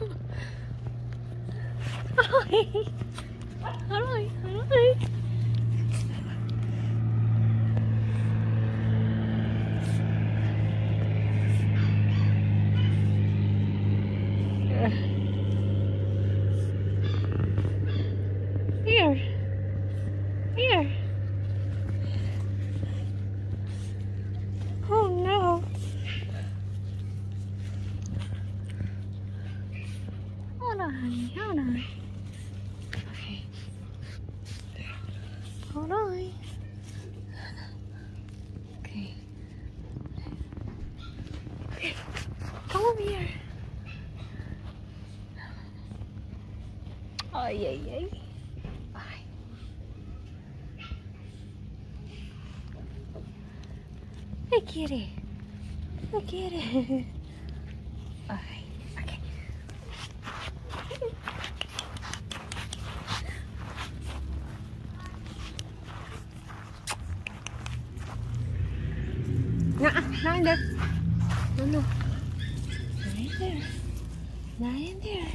Hi. Hi. Hi. Hi. On, honey. Hold on. Okay. Hold on. Okay. Okay. Come over here. Ay, ay, ay. Ay. Look at it. Nah, not in there. No, no. Not in there. Not in there.